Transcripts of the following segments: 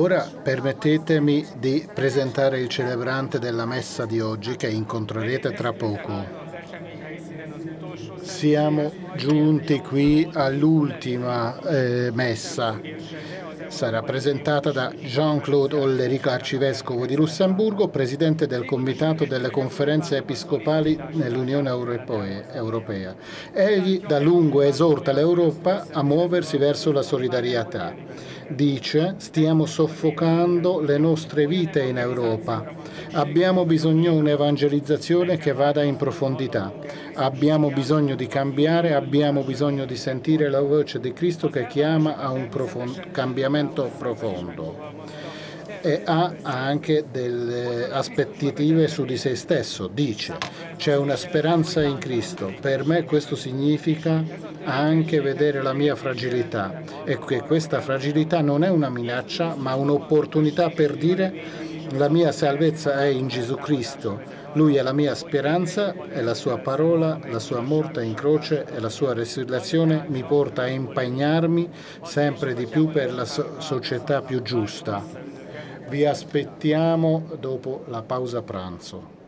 Ora permettetemi di presentare il celebrante della messa di oggi che incontrerete tra poco. Siamo giunti qui all'ultima eh, messa sarà presentata da Jean-Claude Olleric, arcivescovo di Lussemburgo, presidente del Comitato delle Conferenze Episcopali nell'Unione Europea. Egli da lungo esorta l'Europa a muoversi verso la solidarietà dice stiamo soffocando le nostre vite in Europa. Abbiamo bisogno di un'evangelizzazione che vada in profondità. Abbiamo bisogno di cambiare, abbiamo bisogno di sentire la voce di Cristo che chiama a un profond- cambiamento profondo e ha anche delle aspettative su di se stesso. Dice, c'è una speranza in Cristo. Per me questo significa anche vedere la mia fragilità e che questa fragilità non è una minaccia, ma un'opportunità per dire la mia salvezza è in Gesù Cristo. Lui è la mia speranza e la sua parola, la sua morte in croce e la sua resurrezione mi porta a impegnarmi sempre di più per la società più giusta. Vi aspettiamo dopo la pausa pranzo.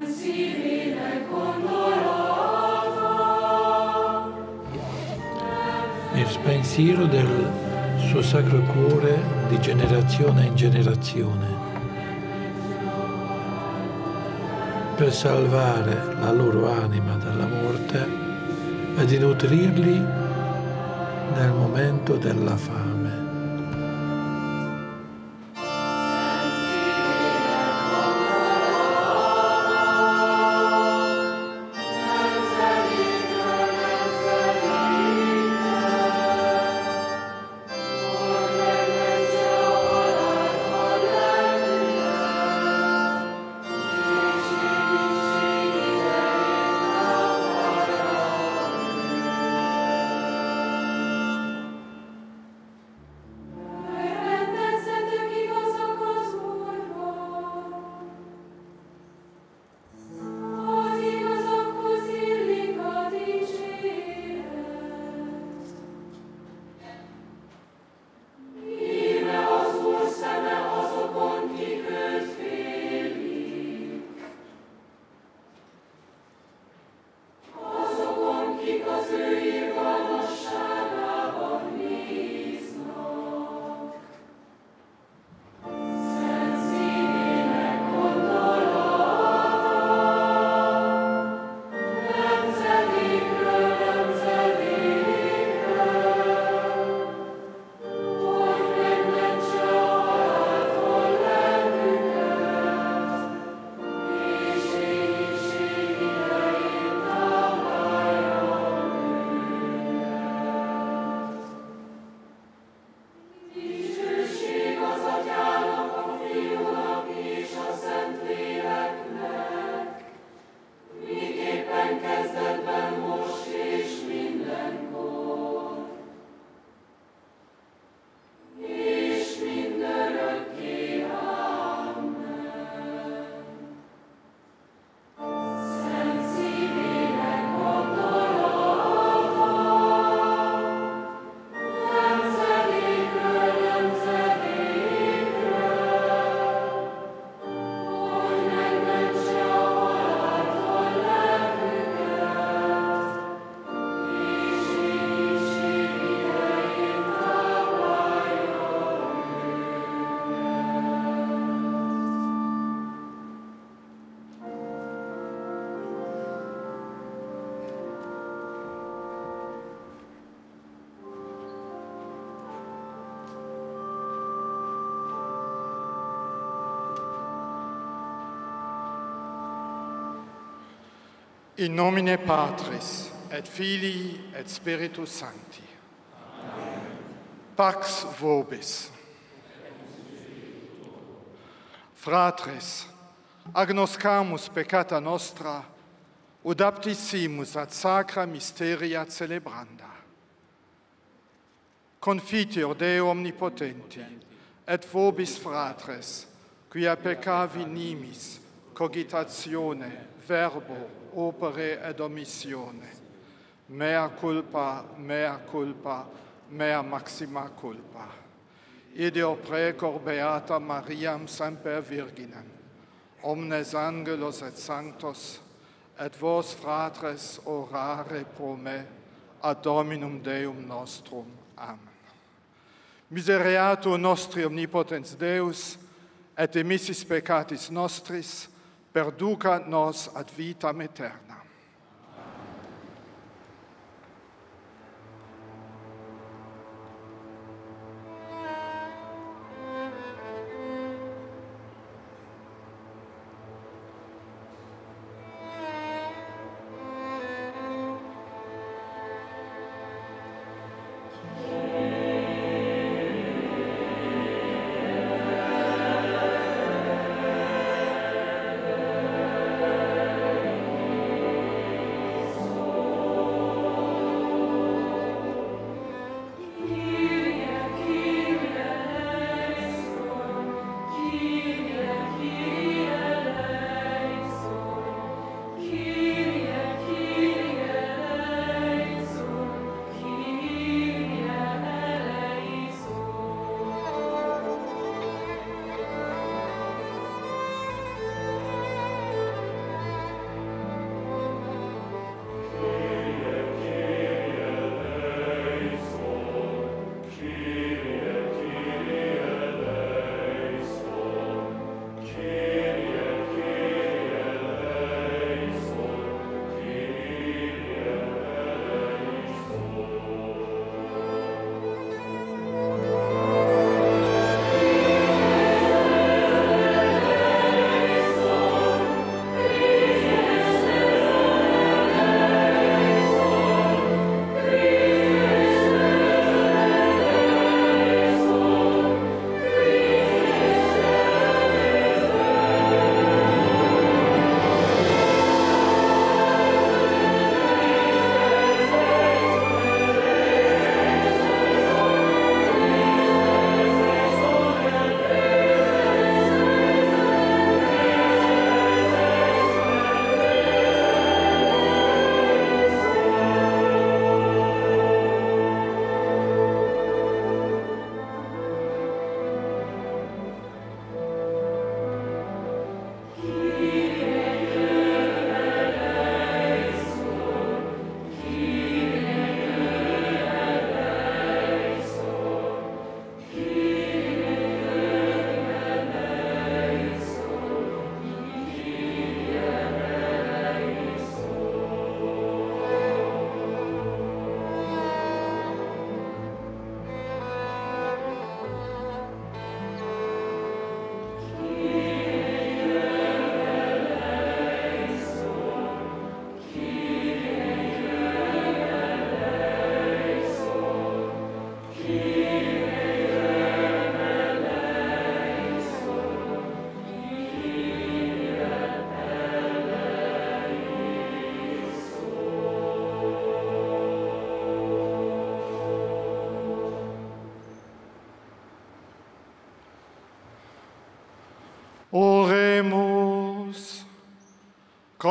Nel pensiero del suo sacro cuore di generazione in generazione, per salvare la loro anima dalla morte e di nutrirli nel momento della fame. In nomine Patris, et Filii, et Spiritus Sancti. Amen. Pax vobis. Fratres, agnoscamus peccata nostra, ut aptissimus ad sacra mysteria celebranda. Confiteor Deo omnipotenti, et vobis fratres, quia peccavi nimis, cogitatione, verbo, opere ed omissione. Mea culpa, mea culpa, mea maxima culpa. Ideo precor Beata Mariam semper Virginem, omnes angelos et sanctos, et vos fratres orare pro me, ad Dominum Deum nostrum. Amen. Misereatur nostri omnipotens Deus, et emissis peccatis nostris, perduca nos ad vitam aeterna.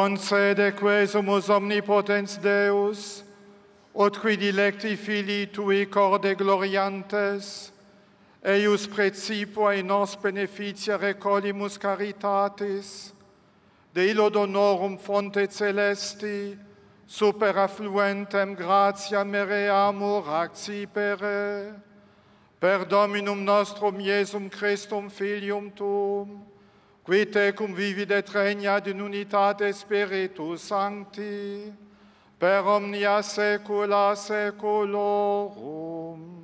concede quesumus omnipotens Deus, ut qui dilecti filii tui corde gloriantes, eius precipua in nos beneficia recolimus caritatis, de illo donorum fonte celesti, super affluentem gratia mereamur accipere, per Dominum nostrum Iesum Christum filium tuum, qui tecum vivit et regna in unitate Spiritus Sancti, per omnia saecula saeculorum.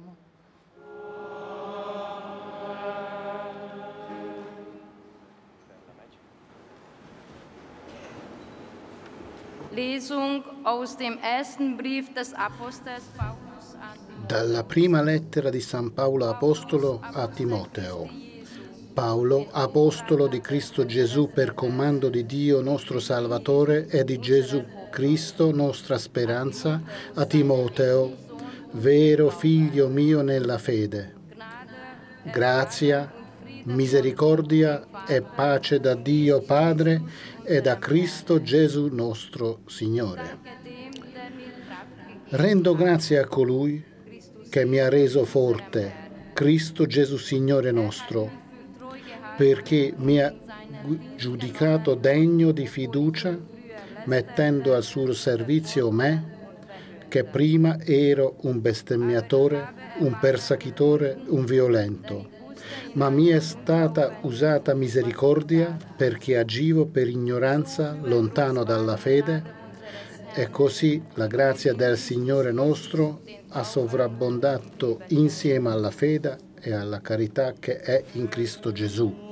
Lesung aus dem ersten Brief des Apostels Paulus an Dalla prima lettera di San Paolo Apostolo a Timoteo. Paolo, apostolo di Cristo Gesù per comando di Dio nostro Salvatore e di Gesù Cristo nostra speranza, a Timoteo, vero figlio mio nella fede. Grazia, misericordia e pace da Dio Padre e da Cristo Gesù nostro Signore. Rendo grazie a colui che mi ha reso forte, Cristo Gesù Signore nostro, perché mi ha giudicato degno di fiducia, mettendo al suo servizio me, che prima ero un bestemmiatore, un persecutore, un violento. Ma mi è stata usata misericordia perché agivo per ignoranza, lontano dalla fede, e così la grazia del Signore nostro ha sovrabbondato insieme alla fede e alla carità che è in Cristo Gesù.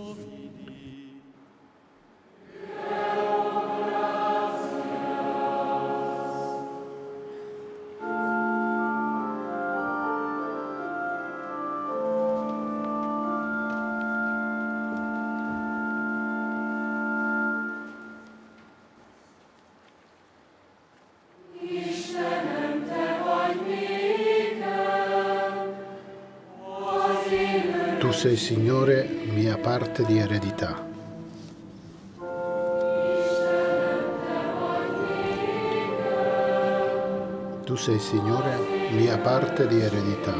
Signore, mia parte di eredità. Tu sei, Signore, mia parte di eredità.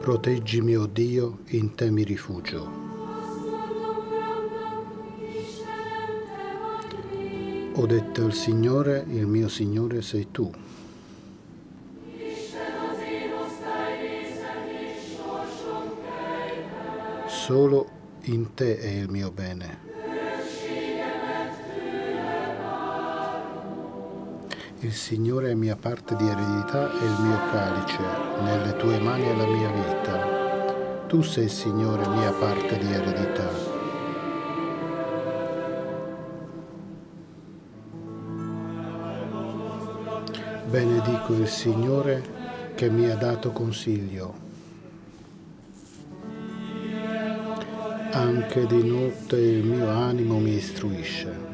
Proteggimi, o oh Dio, in te mi rifugio. Ho detto al Signore, il mio Signore sei tu. Solo in te è il mio bene. Il Signore è mia parte di eredità e il mio calice, nelle tue mani è la mia vita. Tu sei, Signore, mia parte di eredità. Benedico il Signore che mi ha dato consiglio. Anche di notte il mio animo mi istruisce.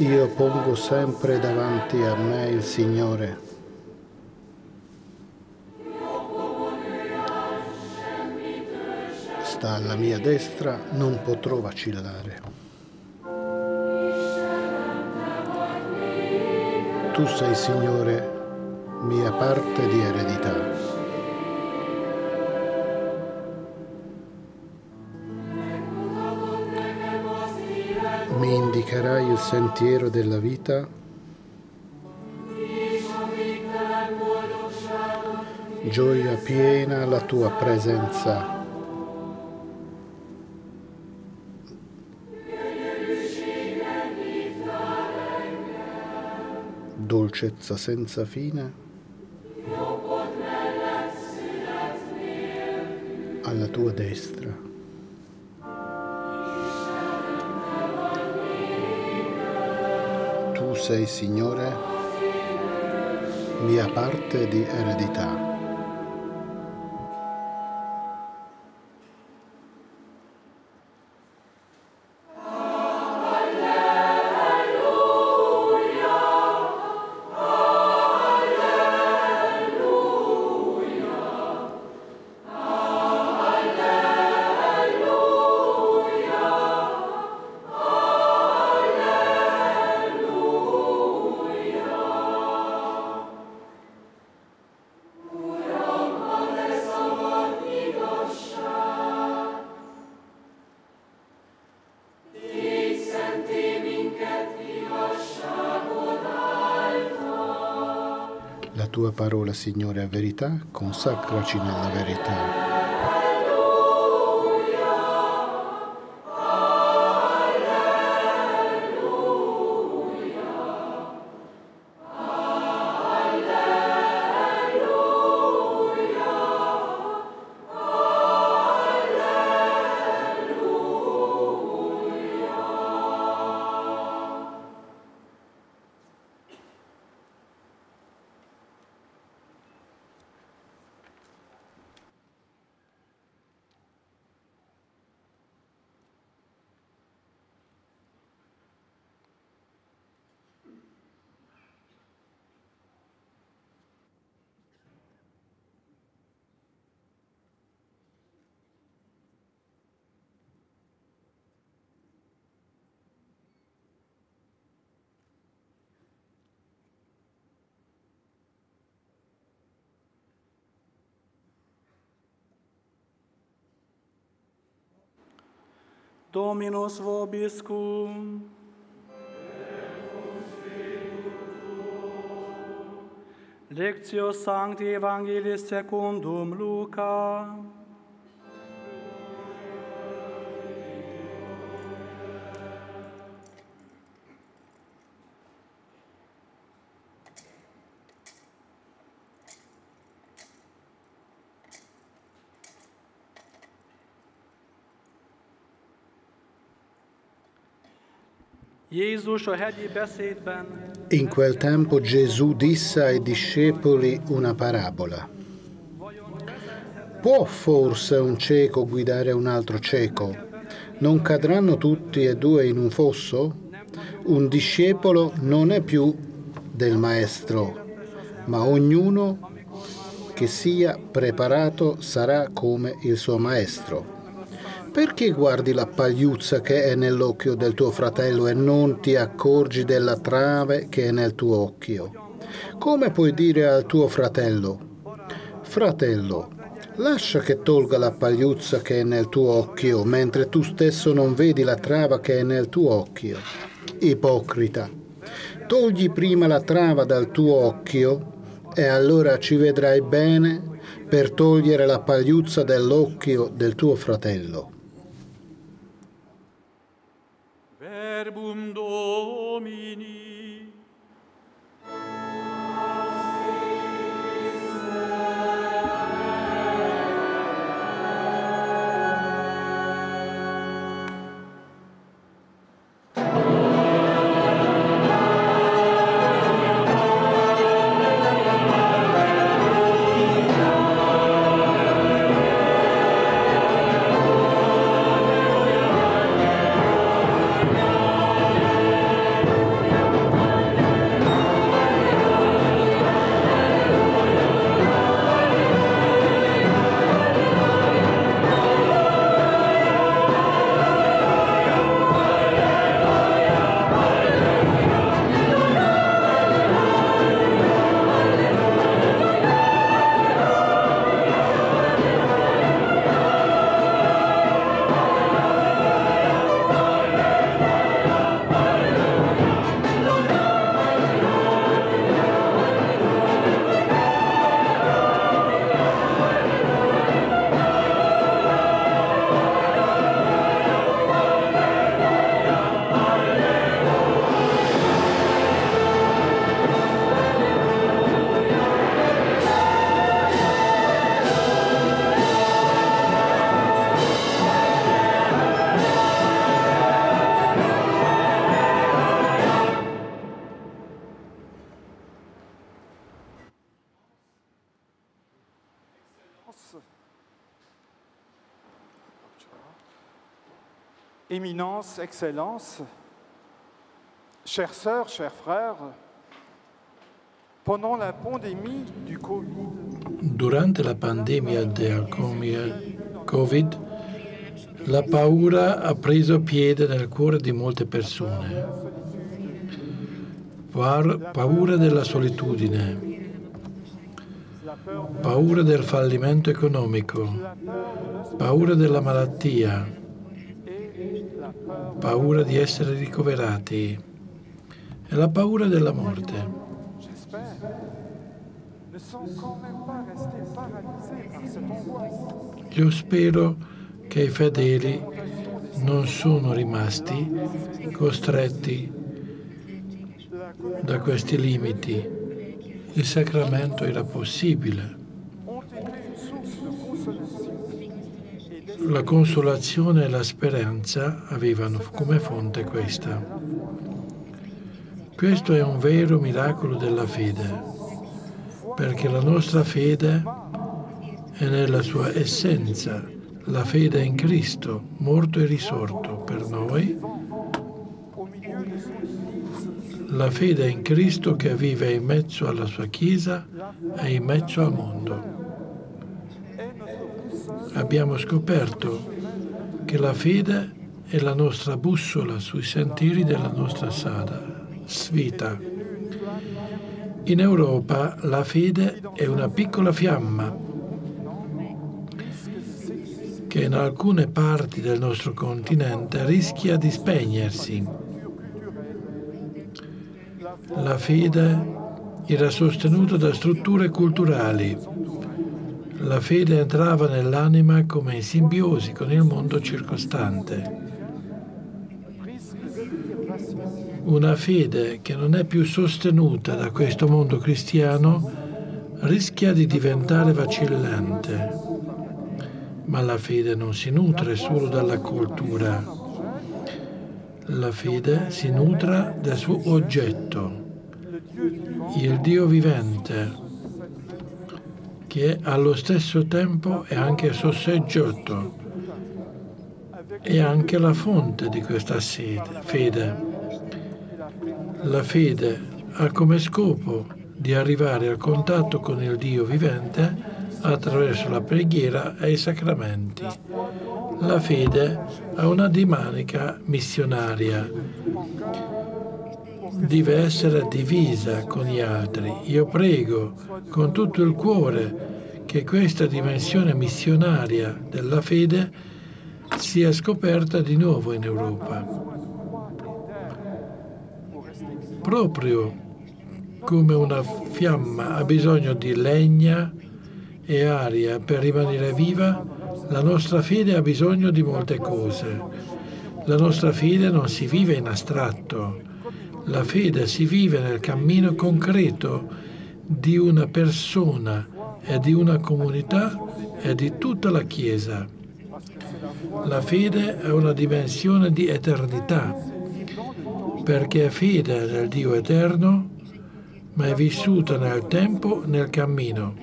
Io pongo sempre davanti a me il Signore. Sta alla mia destra, non potrò vacillare. Tu sei, Signore, mia parte di eredità. Mi indicherai il sentiero della vita. Gioia piena la tua presenza. Dolcezza senza fine, alla tua destra. Tu sei, Signore, mia parte di eredità. Tua parola, Signore, è verità, consacraci nella verità. Dominus vobiscum. Lectio Sancti Evangelii secundum Luca. In quel tempo Gesù disse ai discepoli una parabola. Può forse un cieco guidare un altro cieco? Non cadranno tutti e due in un fosso? Un discepolo non è più del maestro, ma ognuno che sia preparato sarà come il suo maestro. Perché guardi la pagliuzza che è nell'occhio del tuo fratello e non ti accorgi della trave che è nel tuo occhio? Come puoi dire al tuo fratello, fratello, lascia che tolga la pagliuzza che è nel tuo occhio, mentre tu stesso non vedi la trava che è nel tuo occhio? Ipocrita, togli prima la trava dal tuo occhio e allora ci vedrai bene per togliere la pagliuzza dell'occhio del tuo fratello. verbum Domini. Éminence, Excellence, chères sœurs, chers frères, pendant la pandémie du Covid, Durante la pandemia del Covid, la paura ha preso piede nel cuore di molte persone. paura della solitudine, paura del fallimento economico, paura della malattia, paura di essere ricoverati e la paura della morte. Io spero che i fedeli non sono rimasti costretti da questi limiti. Il sacramento era possibile. La consolazione e la speranza avevano come fonte questa. Questo è un vero miracolo della fede, perché la nostra fede è nella sua essenza, la fede in Cristo, morto e risorto per noi, la fede in Cristo che vive in mezzo alla sua Chiesa e in mezzo al mondo. Abbiamo scoperto che la fede è la nostra bussola sui sentieri della nostra strada, svita. In Europa la fede è una piccola fiamma che in alcune parti del nostro continente rischia di spegnersi. La fede era sostenuta da strutture culturali. La fede entrava nell'anima come in simbiosi con il mondo circostante. Una fede che non è più sostenuta da questo mondo cristiano rischia di diventare vacillante ma la fede non si nutre solo dalla cultura. La fede si nutre del suo oggetto, il Dio vivente, che allo stesso tempo è anche sosseggiato e anche la fonte di questa fede. La fede ha come scopo di arrivare al contatto con il Dio vivente attraverso la preghiera e i sacramenti. La fede ha una dinamica missionaria. Deve essere divisa con gli altri. Io prego con tutto il cuore che questa dimensione missionaria della fede sia scoperta di nuovo in Europa. Proprio come una fiamma ha bisogno di legna, e aria per rimanere viva, la nostra fede ha bisogno di molte cose. La nostra fede non si vive in astratto, la fede si vive nel cammino concreto di una persona e di una comunità e di tutta la Chiesa. La fede è una dimensione di eternità, perché è fede nel Dio eterno, ma è vissuta nel tempo, nel cammino.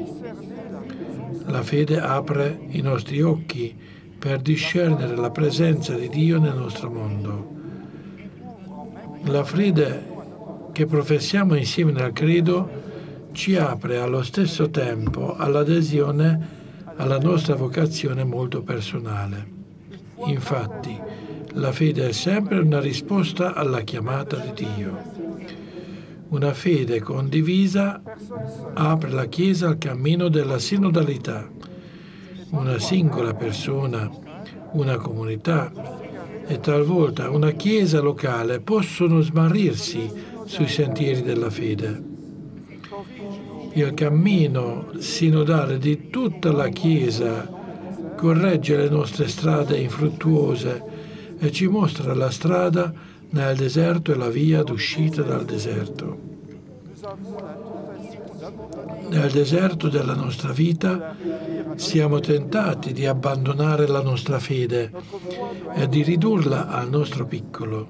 La fede apre i nostri occhi per discernere la presenza di Dio nel nostro mondo. La fede che professiamo insieme nel credo ci apre allo stesso tempo all'adesione alla nostra vocazione molto personale. Infatti, la fede è sempre una risposta alla chiamata di Dio. Una fede condivisa apre la Chiesa al cammino della sinodalità. Una singola persona, una comunità e talvolta una Chiesa locale possono smarrirsi sui sentieri della fede. Il cammino sinodale di tutta la Chiesa corregge le nostre strade infruttuose e ci mostra la strada nel deserto è la via d'uscita dal deserto. Nel deserto della nostra vita siamo tentati di abbandonare la nostra fede e di ridurla al nostro piccolo.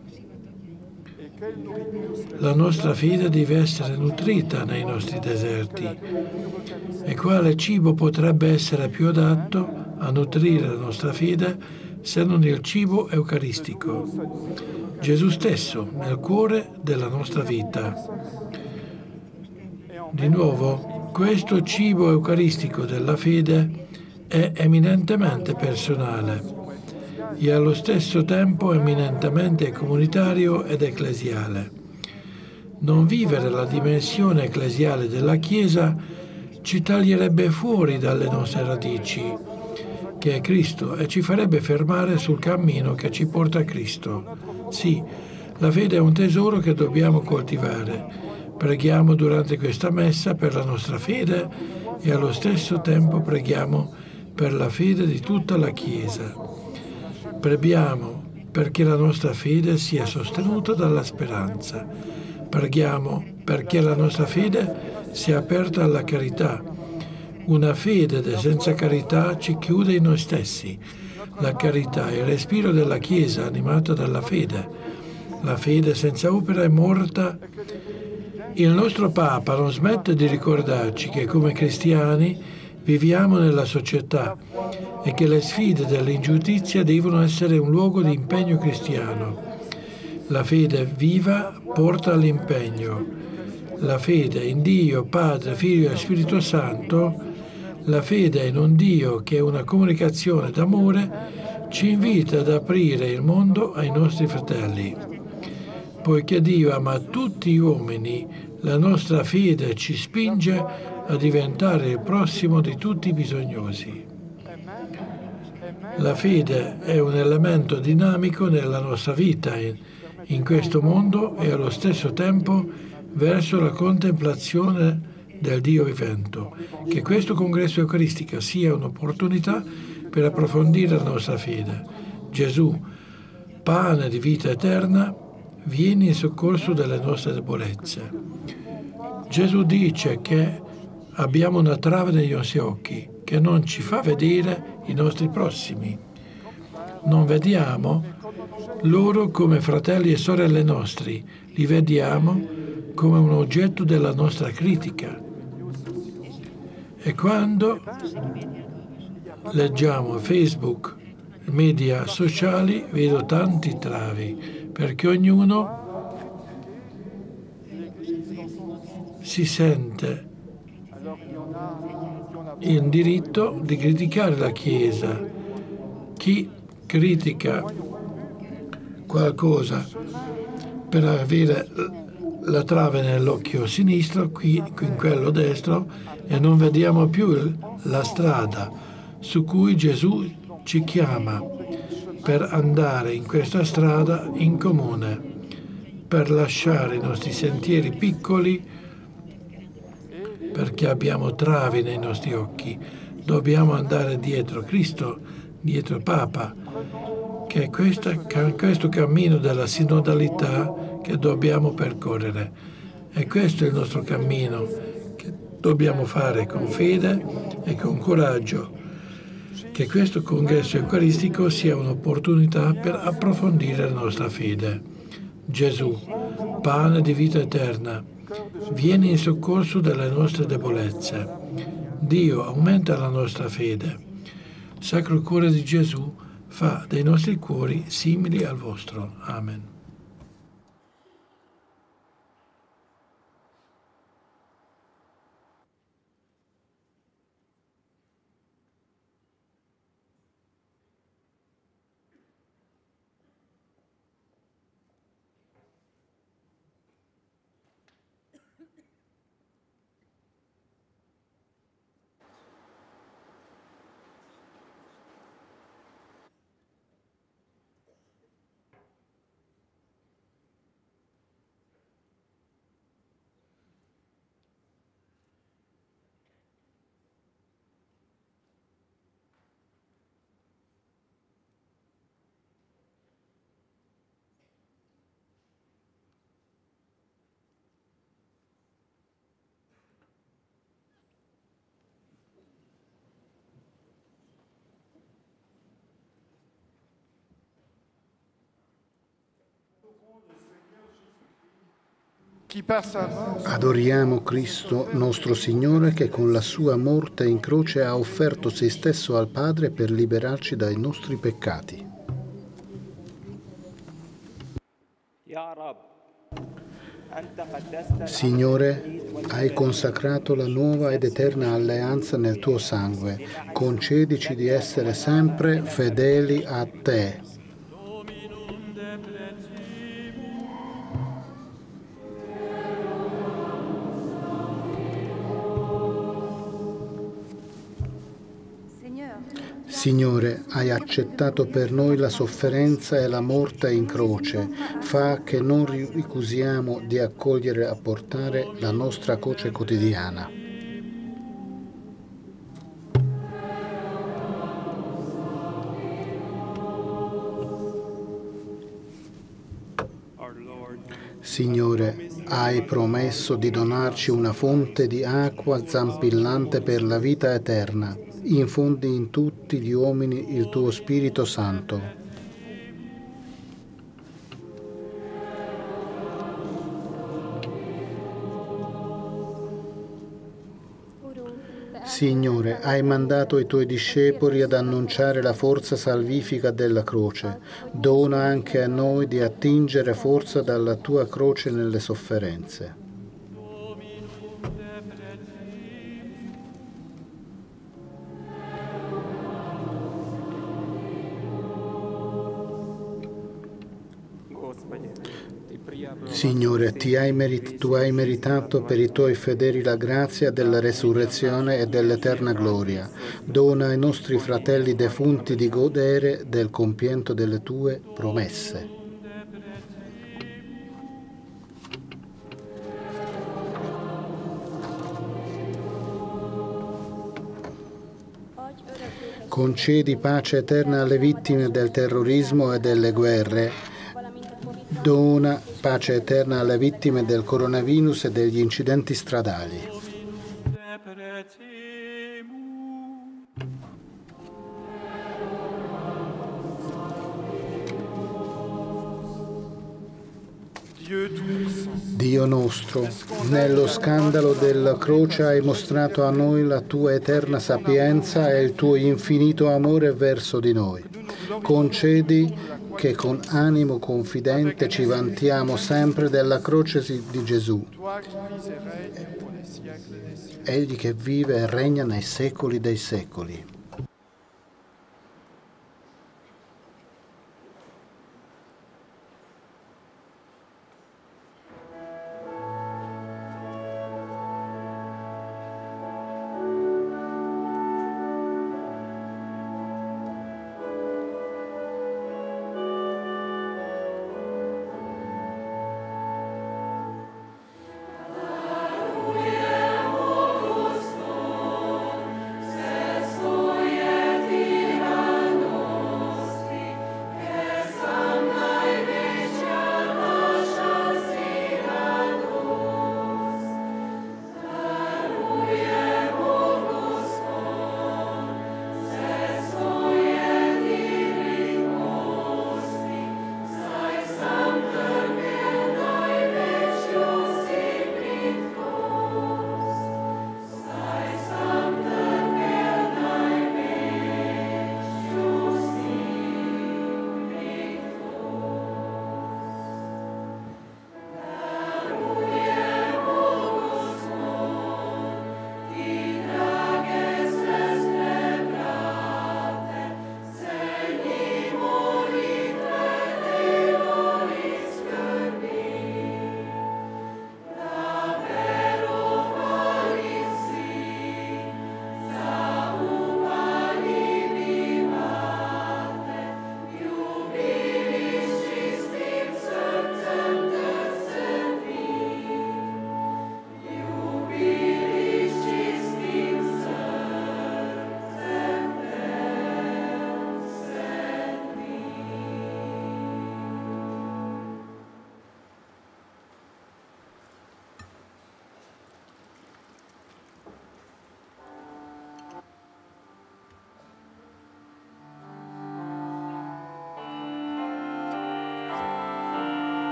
La nostra fede deve essere nutrita nei nostri deserti. E quale cibo potrebbe essere più adatto a nutrire la nostra fede se non il cibo eucaristico? Gesù stesso nel cuore della nostra vita. Di nuovo, questo cibo eucaristico della fede è eminentemente personale e allo stesso tempo eminentemente comunitario ed ecclesiale. Non vivere la dimensione ecclesiale della Chiesa ci taglierebbe fuori dalle nostre radici, che è Cristo, e ci farebbe fermare sul cammino che ci porta a Cristo. Sì, la fede è un tesoro che dobbiamo coltivare, Preghiamo durante questa messa per la nostra fede e allo stesso tempo preghiamo per la fede di tutta la Chiesa. Preghiamo perché la nostra fede sia sostenuta dalla speranza. Preghiamo perché la nostra fede sia aperta alla carità. Una fede senza carità ci chiude in noi stessi. La carità è il respiro della Chiesa animata dalla fede. La fede senza opera è morta. Il nostro Papa non smette di ricordarci che come cristiani viviamo nella società e che le sfide dell'ingiustizia devono essere un luogo di impegno cristiano. La fede viva porta all'impegno. La fede in Dio, Padre, Figlio e Spirito Santo, la fede in un Dio che è una comunicazione d'amore, ci invita ad aprire il mondo ai nostri fratelli poiché Dio ama tutti gli uomini, la nostra fede ci spinge a diventare il prossimo di tutti i bisognosi. La fede è un elemento dinamico nella nostra vita in, questo mondo e allo stesso tempo verso la contemplazione del Dio vivente. Che questo congresso eucaristico sia un'opportunità per approfondire la nostra fede. Gesù, pane di vita eterna, vieni in soccorso delle nostre debolezze. Gesù dice che abbiamo una trave negli nostri occhi che non ci fa vedere i nostri prossimi. Non vediamo loro come fratelli e sorelle nostri, li vediamo come un oggetto della nostra critica. E quando leggiamo Facebook, media sociali, vedo tanti travi perché ognuno si sente in diritto di criticare la Chiesa. Chi critica qualcosa per avere la trave nell'occhio sinistro, qui, in quello destro, e non vediamo più la strada su cui Gesù ci chiama per andare in questa strada in comune, per lasciare i nostri sentieri piccoli perché abbiamo travi nei nostri occhi. Dobbiamo andare dietro Cristo, dietro Papa, che è questa, questo cammino della sinodalità che dobbiamo percorrere. E questo è il nostro cammino che dobbiamo fare con fede e con coraggio che questo congresso eucaristico sia un'opportunità per approfondire la nostra fede. Gesù, pane di vita eterna, vieni in soccorso delle nostre debolezze. Dio aumenta la nostra fede. Sacro Cuore di Gesù, fa dei nostri cuori simili al vostro. Amen. Adoriamo Cristo nostro Signore che con la sua morte in croce ha offerto se stesso al Padre per liberarci dai nostri peccati. Signore, hai consacrato la nuova ed eterna alleanza nel tuo sangue. Concedici di essere sempre fedeli a te Signore, hai accettato per noi la sofferenza e la morte in croce. Fa che non ricusiamo di accogliere e portare la nostra croce quotidiana. Signore, hai promesso di donarci una fonte di acqua zampillante per la vita eterna. Infondi in tutti gli uomini il tuo Spirito Santo. Signore, hai mandato i tuoi discepoli ad annunciare la forza salvifica della croce. Dona anche a noi di attingere forza dalla tua croce nelle sofferenze. Signore, hai merit- tu hai meritato per i tuoi fedeli la grazia della resurrezione e dell'eterna gloria. Dona ai nostri fratelli defunti di godere del compiento delle tue promesse. Concedi pace eterna alle vittime del terrorismo e delle guerre Dona pace eterna alle vittime del coronavirus e degli incidenti stradali. Dio nostro, nello scandalo della croce hai mostrato a noi la tua eterna sapienza e il tuo infinito amore verso di noi. Concedi che con animo confidente ci vantiamo sempre della croce di Gesù. Egli che vive e regna nei secoli dei secoli.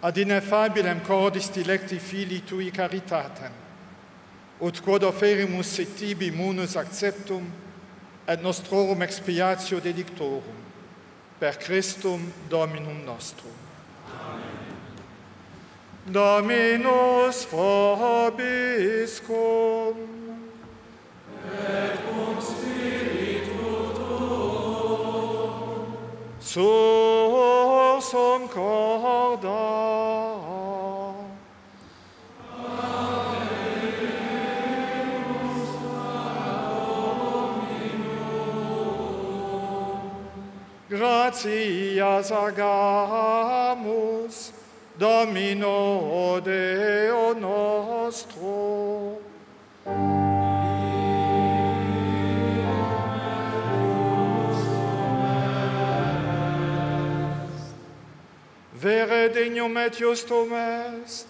ad ineffabilem cordis dilecti fili tui caritatem, ut quod offerimus et tibi munus acceptum, et nostrorum expiatio delictorum, per Christum Dominum nostrum. Amen. Dominus vobiscum. Et cum spiritu tuum. sursum concordat. Gratias agamus, Domino Deo nostro. Vere dignum et justum est,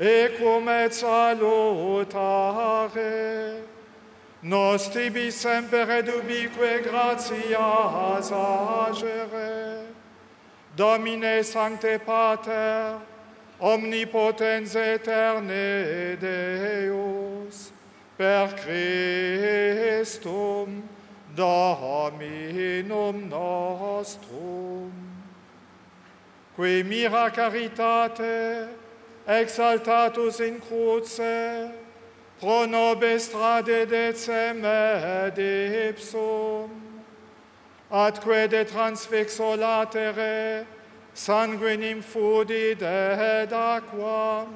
equum et salutare, Nostibi semper et ubique gratias agere. Domine Sancte Pater, omnipotens eterne Deus, per Christum Dominum nostrum, qui mira caritate exaltatus in cruce, pro nobis strade decem et ipsum, atque de transfixo latere sanguinim fudit et aquam,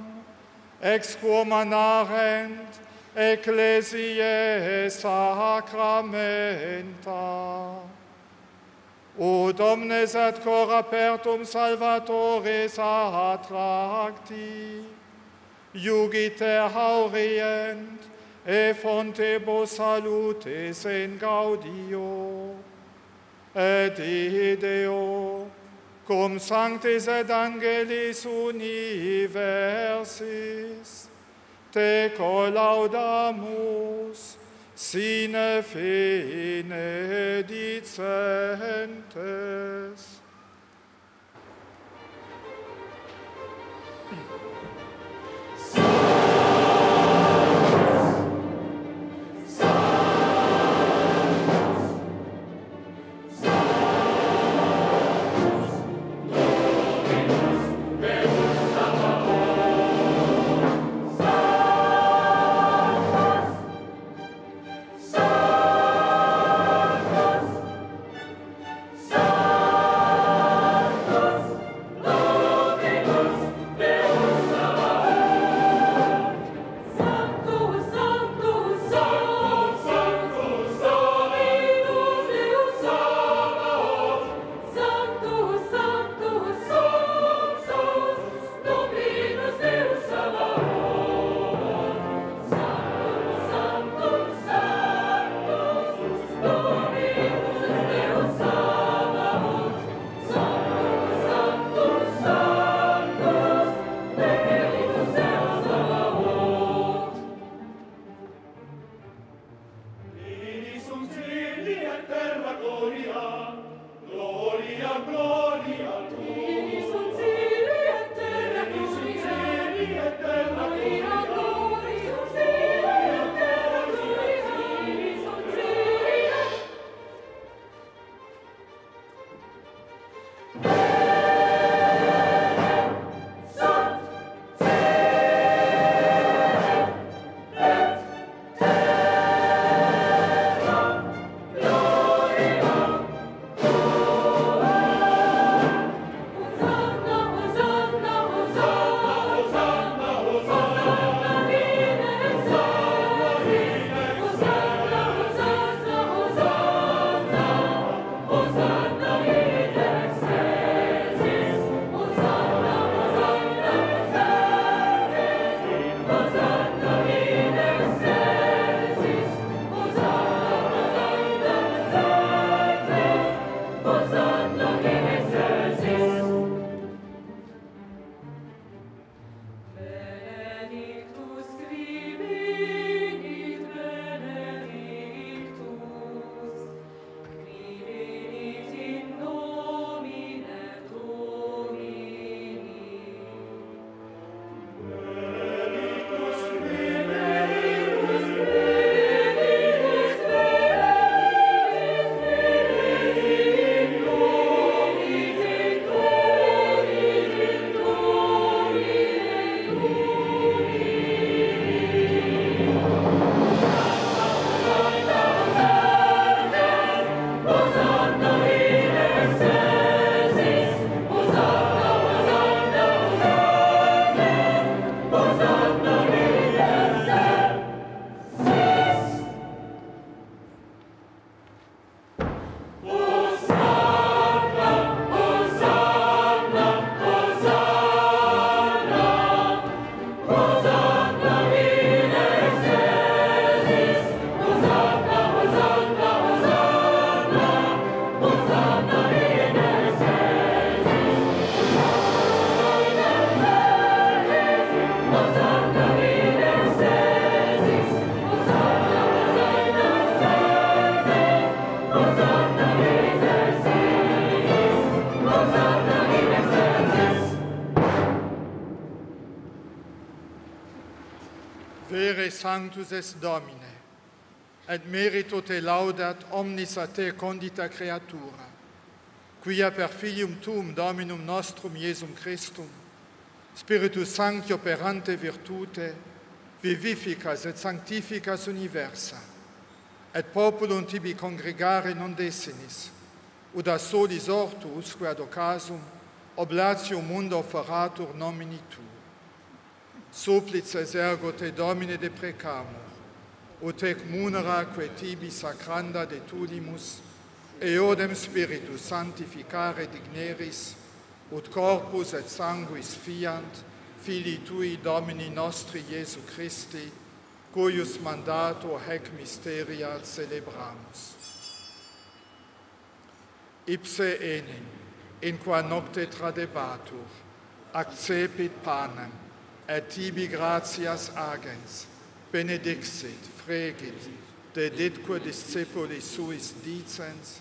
ex quo manarent ecclesiae sacramenta. Ut omnes ad cor apertum salvatoris attracti, jugiter haurient, e fontibus salutis in gaudio. Et ideo, cum sanctis et angelis universis, te collaudamus, sine fine dicentes. sanctus est Domine, et merito te laudat omnis a te condita creatura, quia per filium tuum Dominum nostrum Iesum Christum, Spiritus Sancti operante virtute, vivificas et sanctificas universa, et populum tibi congregare non desinis, ud a solis ortu usque ad ocasum, oblatio mundo feratur nomini tuum supplices ergo te Domine de precamur, ut ec munera quae tibi sacranda detudimus, eodem Spiritus sanctificare digneris, ut corpus et sanguis fiant, Filii Tui Domini nostri Iesu Christi, cuius mandato hec mysteria celebramus. Ipse enim, in qua nocte tradebatur, accepit panem, et tibi gratias agens, benedixit, fregit, deditque discipuli suis dicens,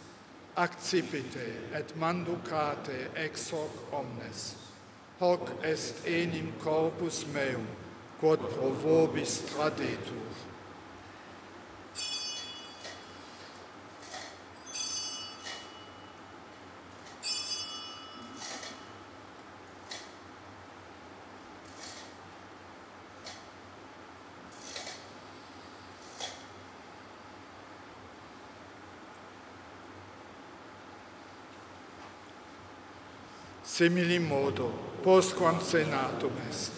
accipite et manducate ex hoc omnes. Hoc est enim corpus meum, quod pro vobis tradetur. similimodo postquam senatum est,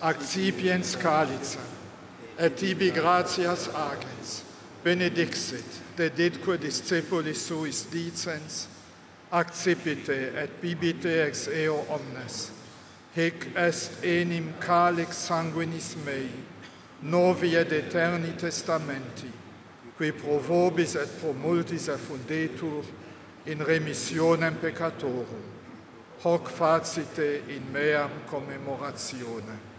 accipiens calicem, et tibi gratias agens, benedixit, deditque discipulis suis dicens, accipite et bibite ex eo omnes, hic est enim calix sanguinis mei, novi et eterni testamenti, qui pro vobis et pro multis effundetur in remissionem peccatorum, hoc facite in meam commemoratione.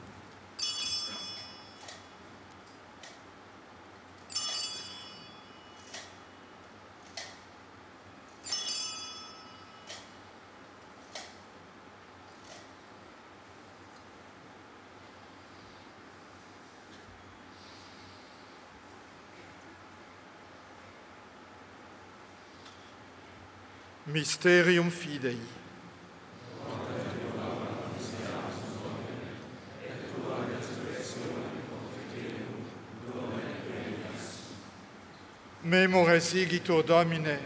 Mysterium Fidei. Memore sigito Domine,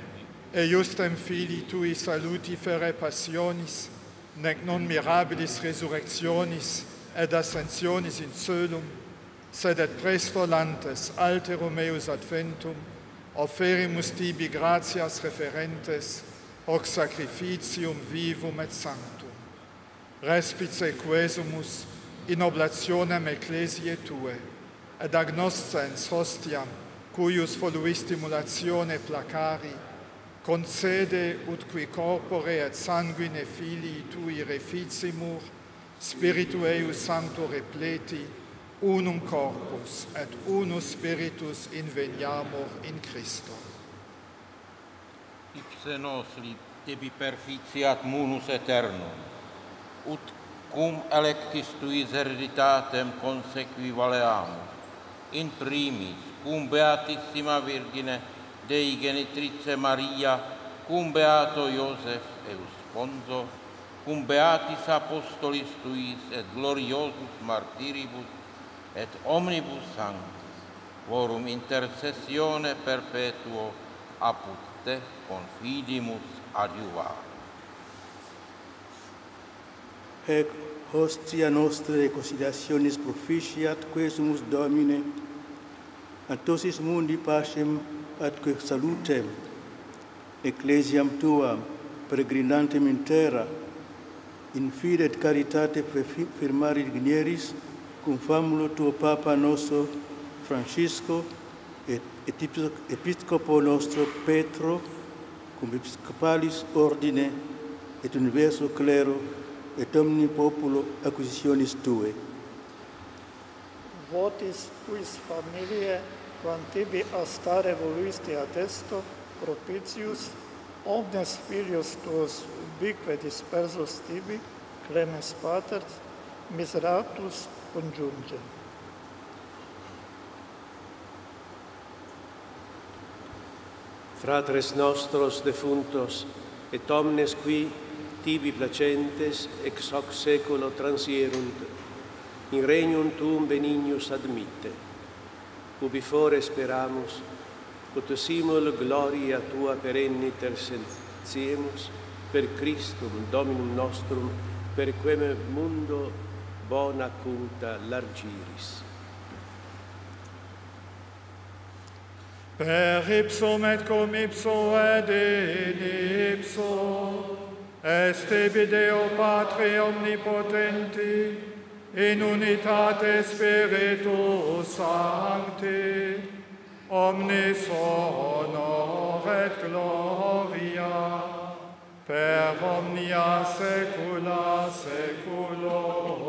e justem fili tui saluti fere passionis, nec non mirabilis resurrectionis et ascensionis in cœlum, sed et presto lantes alterum meus adventum, offerimus tibi gratias referentes, hoc sacrificium vivum et sanctum. Respice quesumus in oblationem ecclesiae tue, et agnoscens hostiam cuius volui stimulatione placari, concede ut qui corpore et sanguine filii tui reficimur, spiritu eius sancto repleti, unum corpus et unus spiritus inveniamur in Christo. Ipse nos li tibi perficiat munus aeternum, ut cum electis tuis hereditatem consequi valeamus, in primis cum Beatissima Virgine, Dei Genitrice Maria, cum Beato Iosef eus sponso, cum Beatis Apostolis Tuis et gloriosus martiribus, et omnibus sanctis, vorum intercessione perpetuo apud te confidimus adiuvar. Hec hostia nostre reconciliationis proficiat quesumus Domine, ad mundi pacem atque salutem, ecclesiam tuam, peregrinantem in terra, in fide et caritate firmari dignieris, cum famulo tuo Papa nostro Francisco, et episcopo nostro Petro, cum episcopalis ordine, et universo clero, et omni populo acquisitionis tue votis quis familie quantibi astare voluisti attesto propitius omnes filius tuos ubique dispersus tibi clemens pater miseratus congiunge fratres nostros defuntos et omnes qui tibi placentes ex hoc saeculo transierunt in regnum tuum benignus admitte. Ubi fore speramus, ut simul gloria tua perenni sentiemus, per Christum Dominum nostrum, per quem mundo bona cunta largiris. Per ipsum et cum ipso ed in ipso, est ebideo Patri omnipotenti, in unitate Spiritus Sancti, omnis honor et gloria, per omnia saecula saeculorum.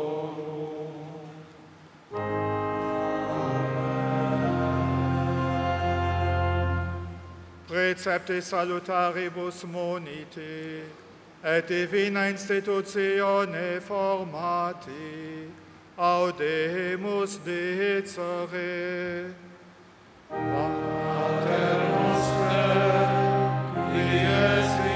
Precepte salutaribus monite, et divina institutione formati, audemus Dicere. Pater noster, qui es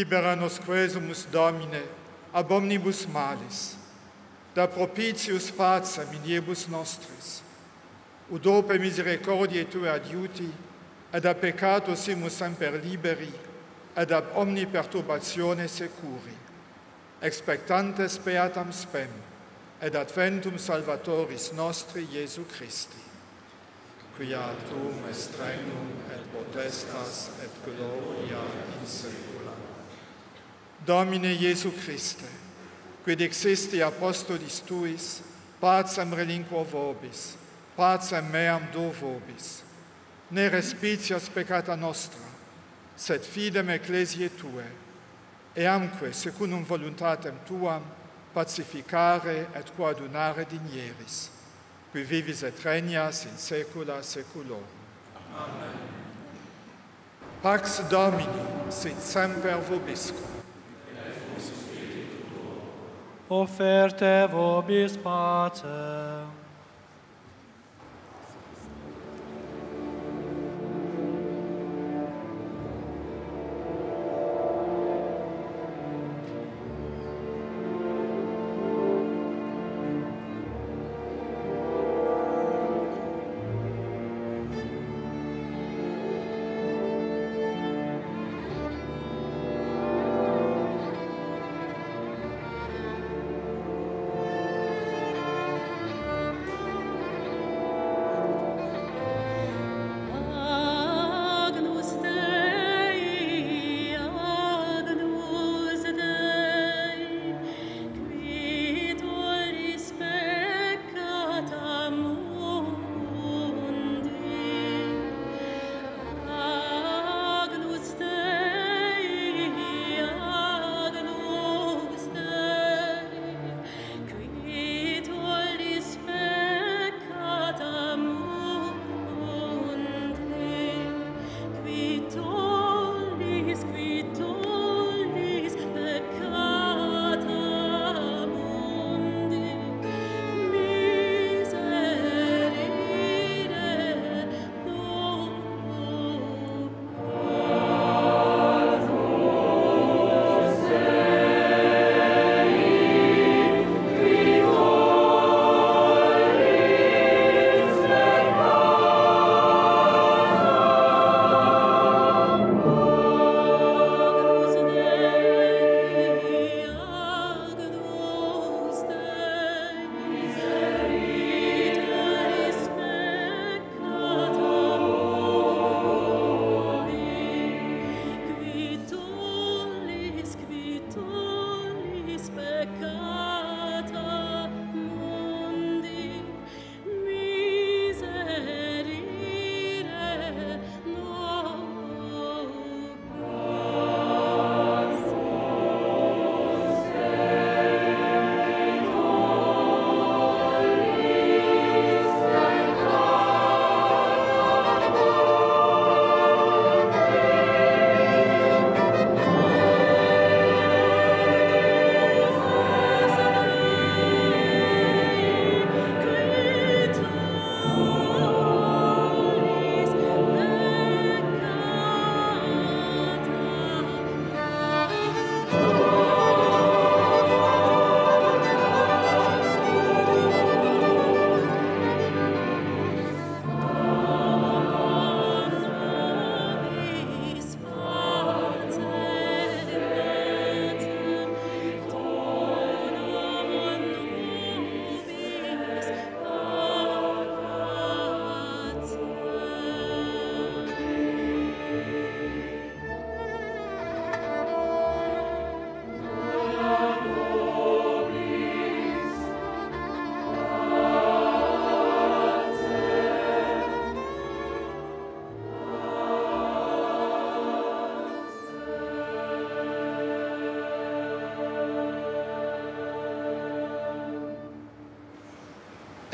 libera nos quesumus Domine, ab omnibus malis, da propitius paca miniebus nostris, udope misericordiae Tue adiuti, ad a peccato simus semper liberi, ad ab omni perturbatione securi, expectantes beatam spem, et adventum salvatoris nostri Iesu Christi. Quia tuum estrennum et potestas et gloria in seculum. Domine Iesu Christe, quid existi apostolis tuis, pacem relinquo vobis, pacem meam do vobis. Ne respicias peccata nostra, sed fidem ecclesiae tue, eamque secundum voluntatem tuam pacificare et coadunare dinieris, qui vivis et regnas in saecula saeculorum. Amen. Pax Domini, sit semper vobiscum offerte vobis pacem.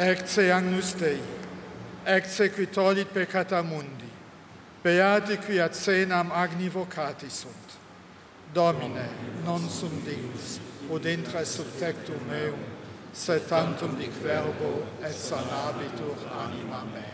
ecce agnus Dei, ecce qui tollit peccata mundi, beati qui ad cenam agni vocati sunt. Domine, non sum dignus, ut intra sub tectum meum, sed tantum dic verbo et sanabitur anima mea.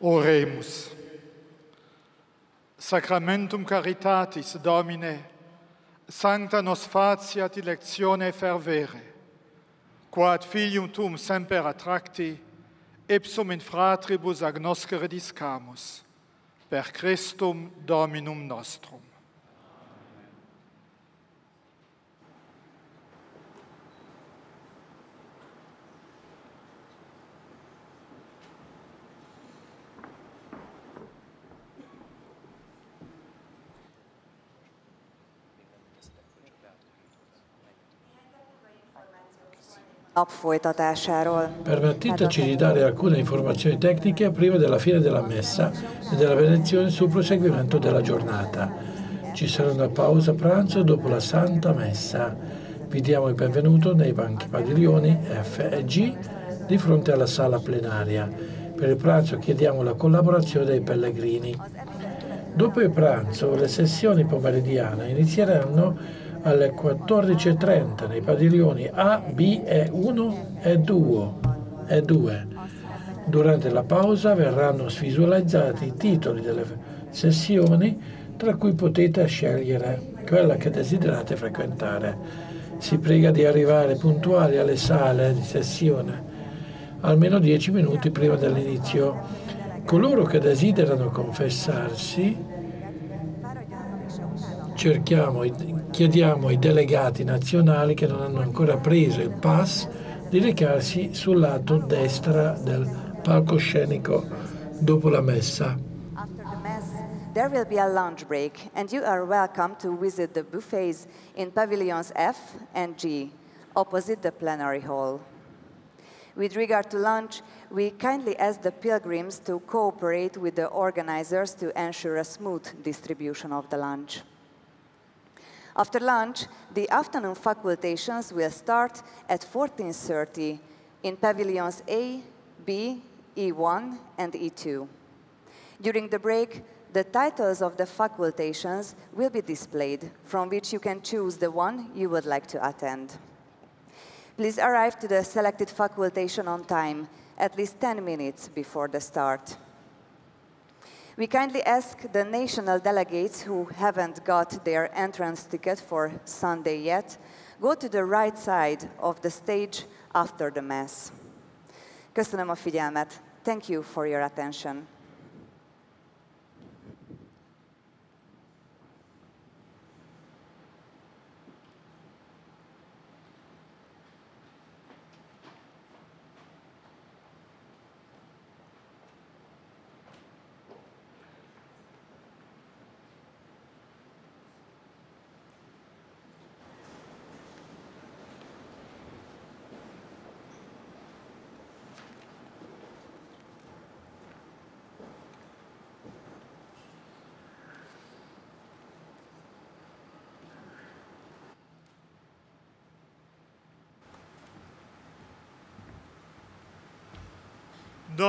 Oremus. Sacramentum caritatis, Domine, sancta nos faciat dilectione fervere, quod filium tum semper attracti, ipsum in fratribus agnoscere discamus, per Christum Dominum nostrum. Nap. Permettiteci di dare alcune informazioni tecniche prima della fine della messa e della benedizione sul proseguimento della giornata. Ci sarà una pausa pranzo dopo la Santa Messa. Vi diamo il benvenuto nei banchi padiglioni F e G di fronte alla sala plenaria. Per il pranzo chiediamo la collaborazione dei pellegrini. Dopo il pranzo le sessioni pomeridiane inizieranno alle 14.30 nei padiglioni A, B e 1 e 2. E 2. Durante la pausa verranno svisualizzati i titoli delle sessioni tra cui potete scegliere quella che desiderate frequentare. Si prega di arrivare puntuali alle sale di sessione almeno 10 minuti prima dell'inizio. Coloro che desiderano confessarsi cerchiamo, chiediamo ai delegati nazionali che non hanno ancora preso il pass di recarsi sul lato destra del palcoscenico dopo la messa. There will be a lunch break, and you are welcome to visit the buffets in pavilions F and G, opposite the plenary hall. With regard to lunch, we kindly ask the pilgrims to cooperate with the organizers to ensure a smooth distribution of the lunch. After lunch, the afternoon facultations will start at 14.30 in pavilions A, B, E1, and E2. During the break, the titles of the facultations will be displayed, from which you can choose the one you would like to attend. Please arrive to the selected facultation on time, at least 10 minutes before the start. We kindly ask the national delegates who haven't got their entrance ticket for Sunday yet, go to the right side of the stage after the Mass. Köszönöm a figyelmet. Thank you for your attention.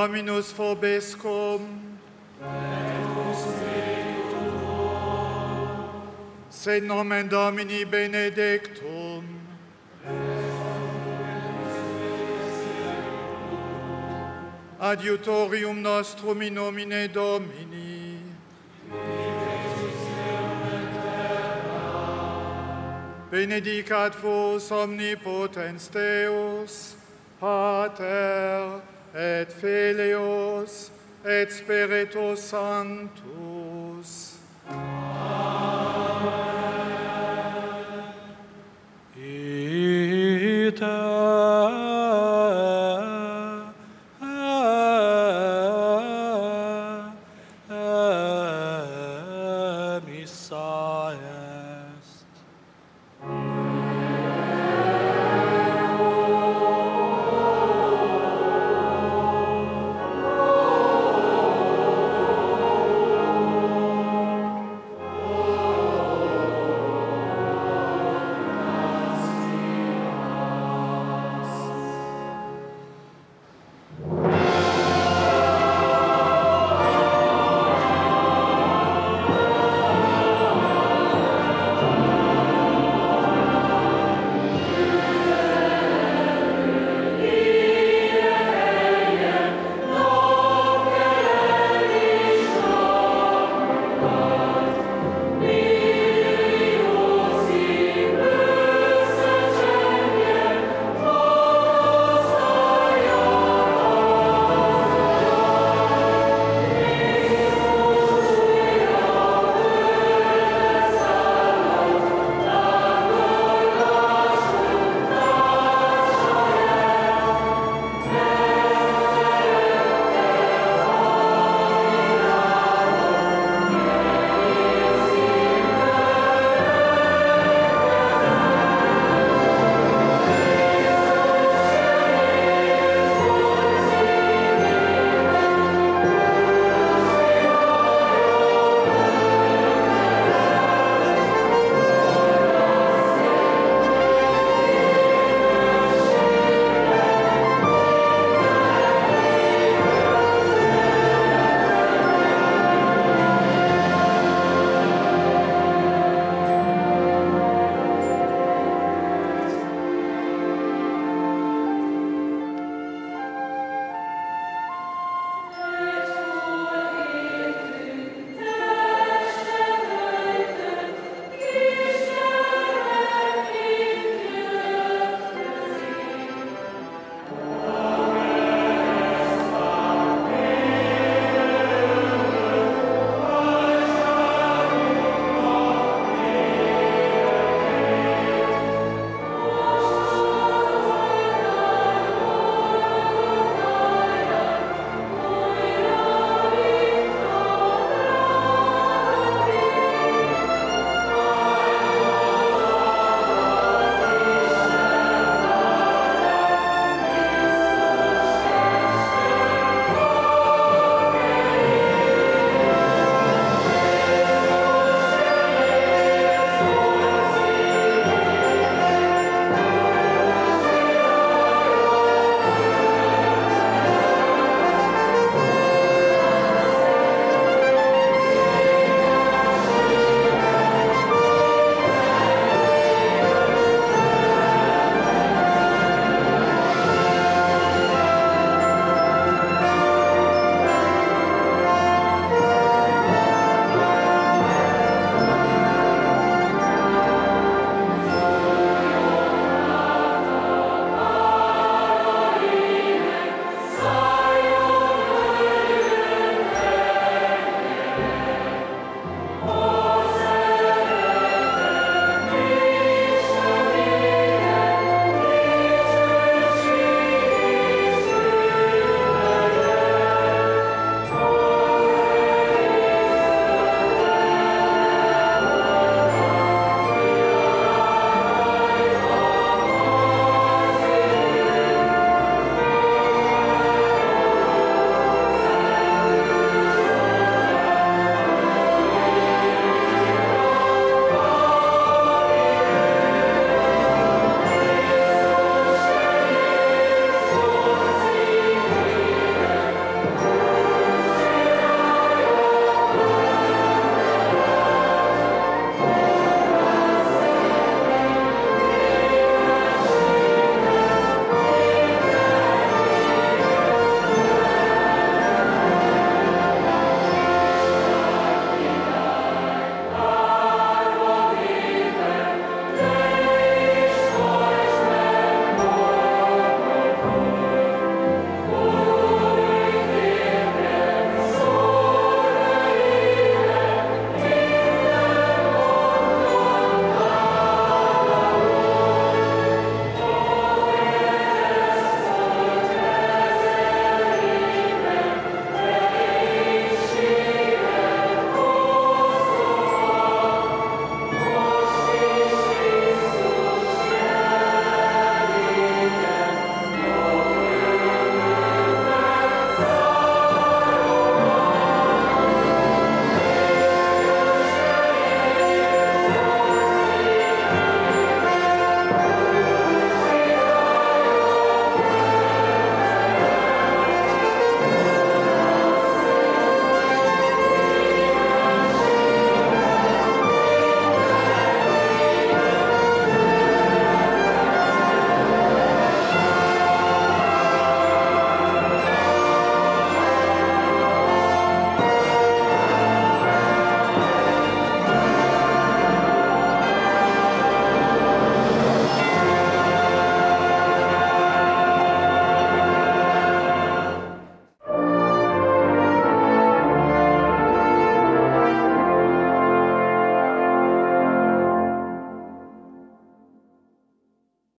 Dominus vobiscum. Sed nomen Domini benedictum. Adiutorium nostrum in nomine Domini. Benedicat vos omnipotens Deus, Pater, et Filius et Spiritus Sanctus.